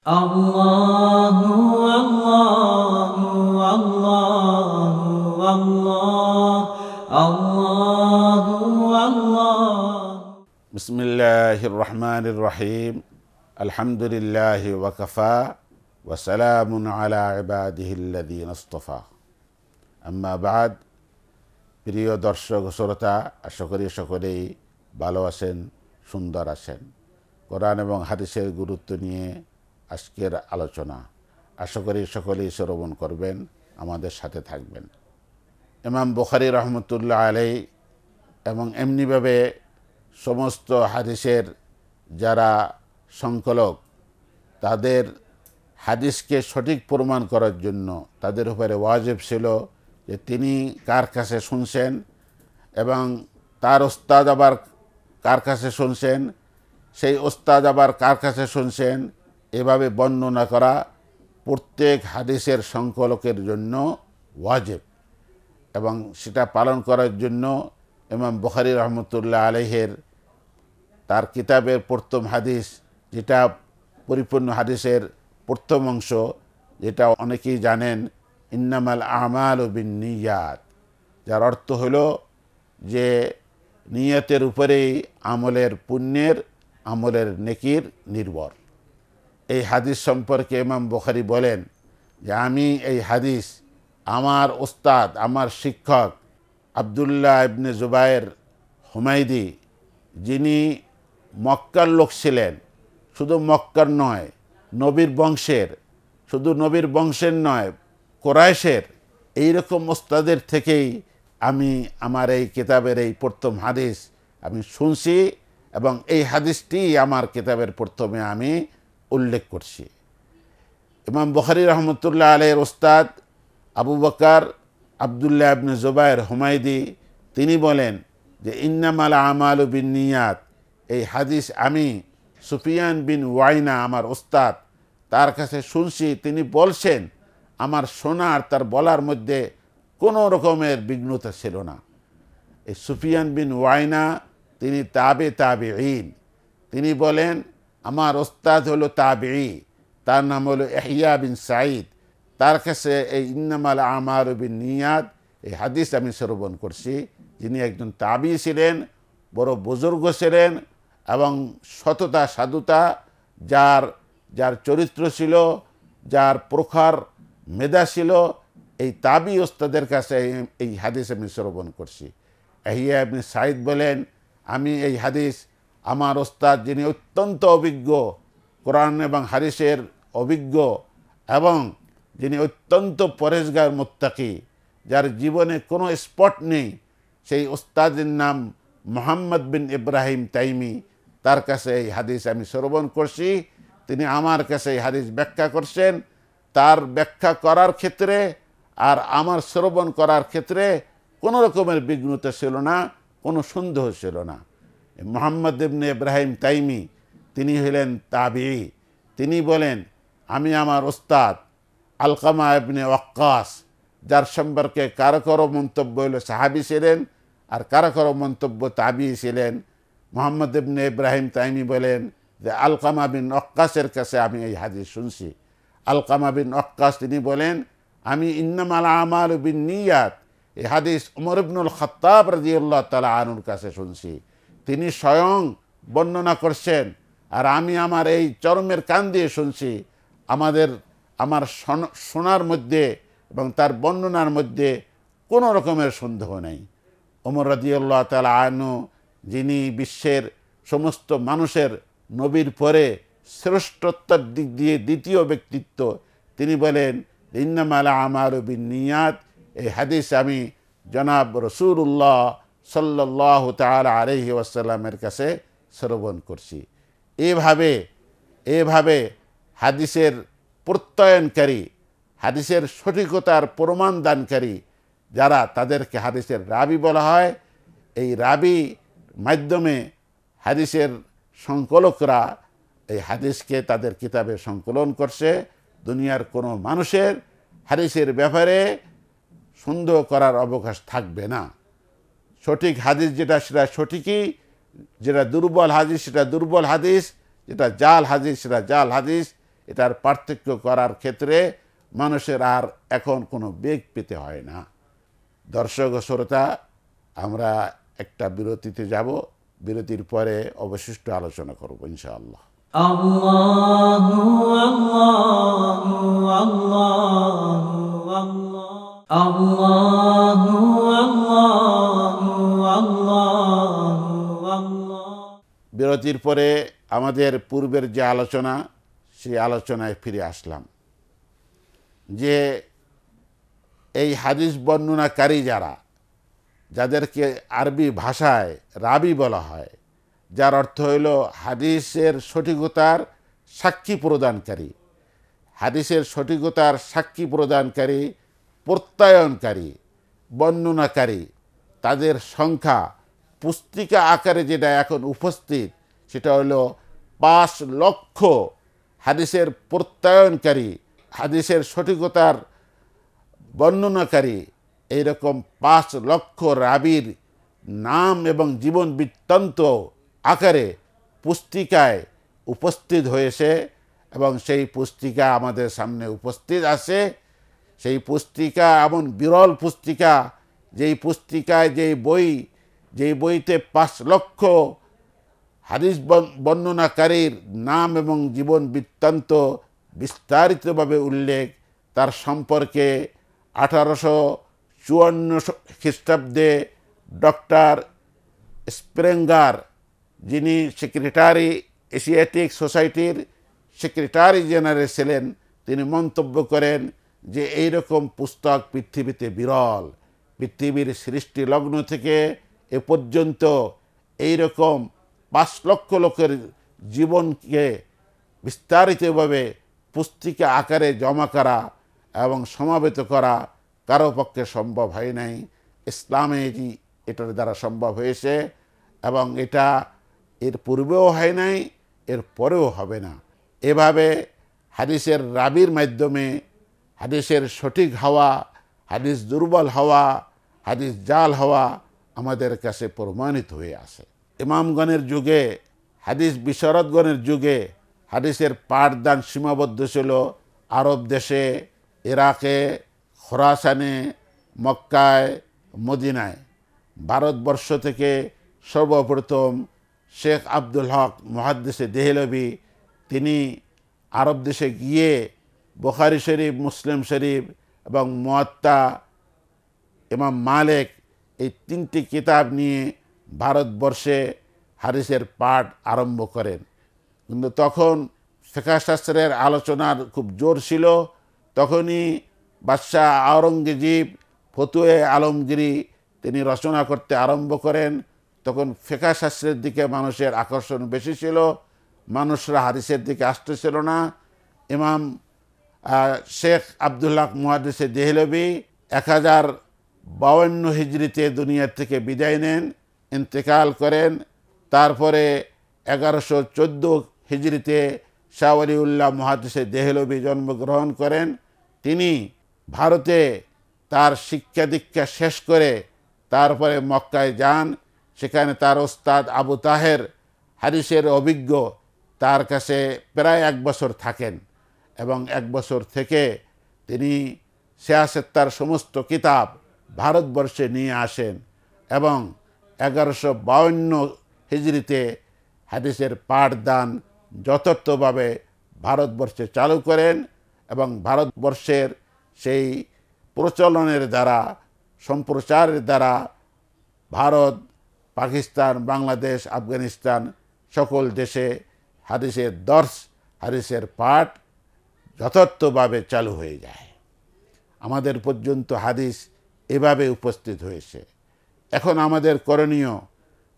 الله الله الله الله الله الله بسم الله الرحمن الرحيم الحمد لله وكفى وسلام على عباده الذين اصطفى أما بعد প্রিয় দর্শক শ্রোতা আশা করি সকলেই ভালো আছেন সুন্দর আছেন কোরআন এবং হাদিসের গুরুত্ব নিয়ে আজকের আলোচনা। আশা করি সকলেই শ্রবণ করবেন, আমাদের সাথে থাকবেন। ইমাম বুখারি রহমতুল্লাহ আলাই এবং এমনিভাবে সমস্ত হাদিসের যারা সংকলক, তাদের হাদিসকে সঠিক প্রমাণ করার জন্য তাদের উপরে ওয়াজিব ছিল যে তিনি কার কাছে শুনছেন এবং তার ওস্তাদ আবার কার কাছে শুনছেন, সেই ওস্তাদ আবার কার কাছে শুনছেন এভাবে বর্ণনা করা প্রত্যেক হাদিসের সংকলকের জন্য ওয়াজেব এবং সেটা পালন করার জন্য ইমাম বখারি রহমতুল্লাহ আলহের তার কিতাবের প্রথম হাদিস, যেটা পরিপূর্ণ হাদিসের প্রথম অংশ, যেটা অনেকেই জানেন, ইন্নামাল আমাল ও বিন নিয়াত যার অর্থ হল যে নিয়তের উপরেই আমলের পুণ্যের, আমলের নেকির নির্ভর। এই হাদিস সম্পর্কে ইমাম বখারি বলেন যে আমি এই হাদিস আমার ওস্তাদ আমার শিক্ষক আবদুল্লাহ ইবনে জুবায়ের হুমায়দি যিনি মক্কার লোক ছিলেন, শুধু মক্কার নয়, নবীর বংশের, শুধু নবীর বংশের নয়, কোরাইশের, এইরকম ওস্তাদের থেকেই আমি আমার এই কিতাবের এই প্রথম হাদিস আমি শুনছি এবং এই হাদিসটি আমার কিতাবের প্রথমে আমি উল্লেখ করছি। ইমাম বখারি রহমতুল্লাহ আলের ওস্তাদ আবু বকার আবদুল্লাহ আবনে জোবায়ের হুমায়দি, তিনি বলেন যে, ইন্নামাল আমাল বিন নিয়াত এই হাদিস আমি সুফিয়ান বিন ওয়াইনা, আমার ওস্তাদ তার কাছে শুনছি। তিনি বলছেন, আমার শোনার তার বলার মধ্যে কোনো রকমের বিঘ্নতা ছিল না। এই সুফিয়ান বিন ওয়াইনা, তিনি তাবে তাবে ইন তিনি বলেন আমার ওস্তাদ হলো তাবে তার নাম হলো এহিয়া বিন সাঈদ। তার কাছে এই ইন্নামাল আমার বিন নিয়াদ এই হাদিস আমি শ্রবণ করছি। যিনি একজন তাবি ছিলেন, বড় বুজুর্গ ছিলেন এবং সততা, সাধুতা, যার যার চরিত্র ছিল, যার প্রখার মেধা ছিল, এই তাবি ওস্তাদের কাছে এই হাদিস আমি শ্রবণ করছি। এহিয়া আপনি সাইদ বলেন, আমি এই হাদিস আমার ওস্তাদ যিনি অত্যন্ত অভিজ্ঞ কোরআন এবং হারিসের অভিজ্ঞ এবং যিনি অত্যন্ত পরেশগার মোত্তাকি, যার জীবনে কোনো স্পট নেই, সেই ওস্তাদের নাম মোহাম্মদ বিন ইব্রাহিম তাইমি। তার কাছে এই হাদিস আমি শ্রবণ করছি। তিনি আমার কাছে এই হাদিস ব্যাখ্যা করছেন। তার ব্যাখ্যা করার ক্ষেত্রে আর আমার শ্রবণ করার ক্ষেত্রে কোনো রকমের বিঘ্নতা ছিল না, কোনো সন্দেহ ছিল না। মোহাম্মদ ইবনে ইব্রাহিম তাইমি, তিনি হলেন তাবি, তিনি বলেন, আমি আমার ওস্তাদ আলকামা ইবনে ওয়াক্কাস, যার সম্পর্কে কারও কারও মন্তব্য হলো সাহাবি ছিলেন আর কারও কারও মন্তব্য তাবি ছিলেন। মোহাম্মদ ইবনে ইব্রাহিম তাইমি বলেন যে, আলকামা বিন অক্কাসের কাছে আমি এই হাদিস শুনছি। আলকামা বিন অক্কাস তিনি বলেন, আমি ইন্নামাল আমাল বিন নিয়াত, এই হাদিস উমর ইবনুল খত্তাব রাজিউল্লাহ তালা আনুর কাছে শুনছি। তিনি স্বয়ং বর্ণনা করছেন। আর আমি আমার এই চরমের কান দিয়ে শুনছি, আমাদের, আমার শোনার মধ্যে এবং তার বর্ণনার মধ্যে কোনো রকমের সন্দেহ নেই। ওমর রাজিউল্লাহ তালা আনু যিনি বিশ্বের সমস্ত মানুষের নবীর পরে শ্রেষ্ঠত্বর দিক দিয়ে দ্বিতীয় ব্যক্তিত্ব, তিনি বলেন, ইন্নামালা আমার বিন নিয়াত। এই হাদিস আমি জনাব রসুল্লাহ সাল্লাহ তালা আলহি ওয়াসাল্লামের কাছে শ্রবণ করছি। এভাবে এভাবে হাদিসের প্রত্যয়নকারী, হাদিসের সঠিকতার প্রমাণ দানকারী যারা তাদেরকে হাদিসের রাবি বলা হয়, এই রাবি মাধ্যমে হাদিসের সংকলকরা এই হাদিসকে তাদের কিতাবে সংকলন করছে। দুনিয়ার কোনো মানুষের হাদিসের ব্যাপারে সন্দেহ করার অবকাশ থাকবে না। সঠিক হাদিস যেটা, সেটা সঠিকই, যেটা দুর্বল হাদিস, সেটা দুর্বল হাদিস, যেটা জাল হাদিস, সেটা জাল হাদিস, এটার পার্থক্য করার ক্ষেত্রে মানুষের আর এখন কোনো বেগ পেতে হয় না। দর্শক শ্রোতা, আমরা একটা বিরতিতে যাব। বিরতির পরে অবশিষ্ট আলোচনা করব, ইনশাআল্লাহ। আল্লাহ বিরতির পরে আমাদের পূর্বের যে আলোচনা, সেই আলোচনায় ফিরে আসলাম। যে এই হাদিস বর্ণনাকারী যারা, যাদেরকে আরবি ভাষায় রাবি বলা হয়, যার অর্থ হইল হাদিসের সঠিকতার সাক্ষী প্রদানকারী। হাদিসের সঠিকতার সাক্ষী প্রদানকারী, প্রত্যয়নকারী, বর্ণনাকারী, তাদের সংখ্যা, পুস্তিকা আকারে যেটা এখন উপস্থিত সেটা হলো পাঁচ লক্ষ হাদিসের প্রত্যয়নকারী, হাদিসের সঠিকতার বর্ণনাকারী এইরকম পাঁচ লক্ষ রাবির নাম এবং জীবন বৃত্তান্ত আকারে পুস্তিকায় উপস্থিত হয়েছে এবং সেই পুস্তিকা আমাদের সামনে উপস্থিত আছে। সেই পুস্তিকা এমন বিরল পুস্তিকা, যেই পুস্তিকায় যেই বই, যেই বইতে পাঁচ লক্ষ হাদিস বর্ণ- বর্ণনাকারীর নাম এবং জীবন বৃত্তান্ত বিস্তারিতভাবে উল্লেখ। তার সম্পর্কে আঠারোশো চুয়ান্ন খ্রিস্টাব্দে ডক্টর স্প্রেঙ্গার, যিনি সেক্রেটারি এশিয়াটিক সোসাইটির সেক্রেটারি জেনারেল ছিলেন, তিনি মন্তব্য করেন যে এই রকম পুস্তক পৃথিবীতে বিরল। পৃথিবীর সৃষ্টি লগ্ন থেকে এ পর্যন্ত এই রকম পাঁচ লক্ষ লোকের জীবনকে বিস্তারিতভাবে পুস্তিকা আকারে জমা করা এবং সমাবেত করা কারও পক্ষে সম্ভব হয় নাই। ইসলামে এটি এটার দ্বারা সম্ভব হয়েছে এবং এটা এর পূর্বেও হয় নাই, এর পরেও হবে না। এভাবে হাদিসের রাবির মাধ্যমে হাদিসের সঠিক হওয়া, হাদিস দুর্বল হওয়া, হাদিস জাল হওয়া আমাদের কাছে প্রমাণিত হয়ে আসে ইমামগণের যুগে, হাদিস বিশরদগণের যুগে, হাদিসের পাঠদান সীমাবদ্ধ ছিল। আরব দেশে, ইরাকে, খোরাসানে, মক্কায়, মদিনায়। ভারতবর্ষ থেকে সর্বপ্রথম শেখ আব্দুল হক মহাদ্দেশে দেহলবি তিনি আরব দেশে গিয়ে বুখারি শরীফ, মুসলিম শরীফ এবং মোয়াত্তা, ইমাম মালেক এই তিনটি কিতাব নিয়ে ভারতবর্ষে হারিসের পাঠ আরম্ভ করেন। কিন্তু তখন শেখাশাস্ত্রের আলোচনার খুব জোর ছিল। তখনই বাদশাহ আওরঙ্গজীব, ফতুয়ে আলমগিরি তিনি রচনা করতে আরম্ভ করেন। তখন ফেকা শাস্ত্রের দিকে মানুষের আকর্ষণ বেশি ছিল। মানুষরা হাদিসের দিকে আসতেছিল না। ইমাম শেখ আবদুল্লাহ মুহাদ্দিসে দেহলবি এক হাজার বাউন্ন হিজড়িতে দুনিয়ার থেকে বিদায় নেন। ইন্তেকাল করেন। তারপরে এগারোশো চোদ্দ হিজড়িতে শাহ আলিউল্লাহ মুহাদ্দিসে দেহলবি জন্মগ্রহণ করেন। তিনি ভারতে তার শিক্ষা দীক্ষা শেষ করে তারপরে মক্কায় যান। সেখানে তার ওস্তাদ আবু তাহের হারিসের অভিজ্ঞ তার কাছে প্রায় এক বছর থাকেন এবং এক বছর থেকে তিনি সিয়াসেত্তার সমস্ত কিতাব ভারতবর্ষে নিয়ে আসেন এবং এগারোশো বাউন্ন হিজড়িতে হাদিসের পাঠদান যথার্থভাবে ভারতবর্ষে চালু করেন এবং ভারতবর্ষের সেই প্রচলনের দ্বারা, সম্প্রচারের দ্বারা ভারত, পাকিস্তান, বাংলাদেশ, আফগানিস্তান সকল দেশে হাদিসের দর্শ, হাদিসের পাঠ যথার্থভাবে চালু হয়ে যায়। আমাদের পর্যন্ত হাদিস এভাবে উপস্থিত হয়েছে। এখন আমাদের করণীয়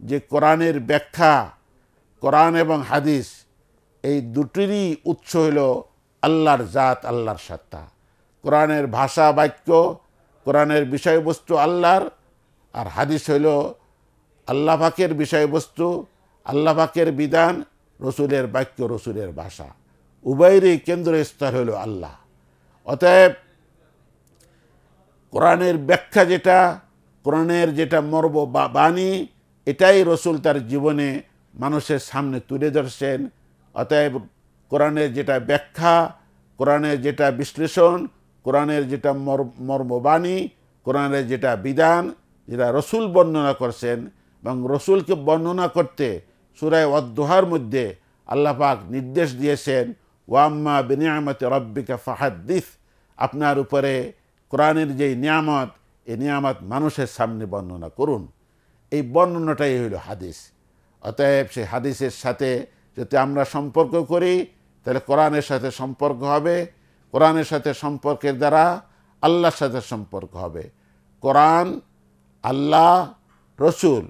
যে কোরআনের ব্যাখ্যা, কোরআন এবং হাদিস, এই দুটিরই উৎস হইল আল্লাহর জাত, আল্লাহর সত্তা। কোরআনের ভাষা বাক্য, কোরআনের বিষয়বস্তু আল্লাহর, আর হাদিস হইল আল্লাহ পাকের বিষয়বস্তু, আল্লাহ পাকের বিধান, রসুলের বাক্য, রসুলের ভাষা। উভয়েরই কেন্দ্রস্থল হইল আল্লাহ। অতএব কোরআনের ব্যাখ্যা যেটা কোরআনের যেটা মর্ব বা বাণী, এটাই রসুল তার জীবনে মানুষের সামনে তুলে ধরছেন। অতএব কোরআনের যেটা ব্যাখ্যা, কোরআনের যেটা বিশ্লেষণ, কোরআনের যেটা মর- মর্মবাণী কোরআনের যেটা বিধান, যেটা রসুল বর্ণনা করছেন এবং রসুলকে বর্ণনা করতে সুরায় অদ্দোহার মধ্যে আল্লাহ পাক নির্দেশ দিয়েছেন ওয়াম্মা বিনিয়ামত রব্বিকা ফাহাদ্দিস। আপনার উপরে কোরআনের যেই নিয়ামত এই নিয়ামত মানুষের সামনে বর্ণনা করুন। এই বর্ণনাটাই হইল হাদিস। অতএব সেই হাদিসের সাথে যদি আমরা সম্পর্ক করি, তাহলে কোরআনের সাথে সম্পর্ক হবে। কোরআনের সাথে সম্পর্কের দ্বারা আল্লাহর সাথে সম্পর্ক হবে। কোরআন, আল্লাহ, রসুল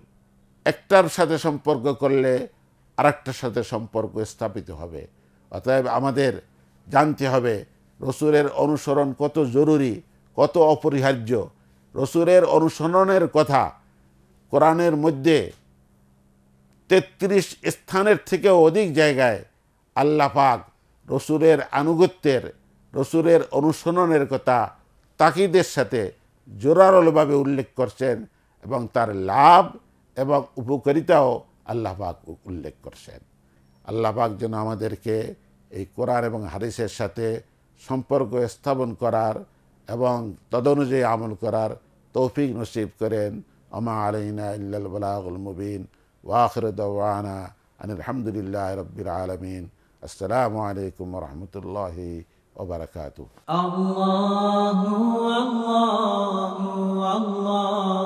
একটার সাথে সম্পর্ক করলে আরেকটার সাথে সম্পর্ক স্থাপিত হবে। অতএব আমাদের জানতে হবে রসুলের অনুসরণ কত জরুরি, কত অপরিহার্য। রসুলের অনুসরণের কথা কোরআনের মধ্যে তেত্রিশ স্থানের থেকেও অধিক জায়গায় আল্লাহ পাক রসুলের আনুগত্যের, রসুলের অনুসরণের কথা তাকিদের সাথে জোরালোভাবে উল্লেখ করছেন এবং তার লাভ এবং উপকারিতাও আল্লাহ পাক উল্লেখ করছেন। আল্লাহ পাক যেন আমাদেরকে এই কোরআন এবং হাদিসের সাথে সম্পর্ক স্থাপন করার এবং তদনুযায়ী আমল করার তৌফিক নসিব করেন আমা আলাইনা ইল্লাল বালাগুল মুবিন ওয়াখির দাওয়ানা আনিল আলহামদুলিল্লাহ রব্বিল আলমিন আসসালামু আলাইকুম রহমতুল্লাহি ওবরাকাতুহ الله الله الله الله الله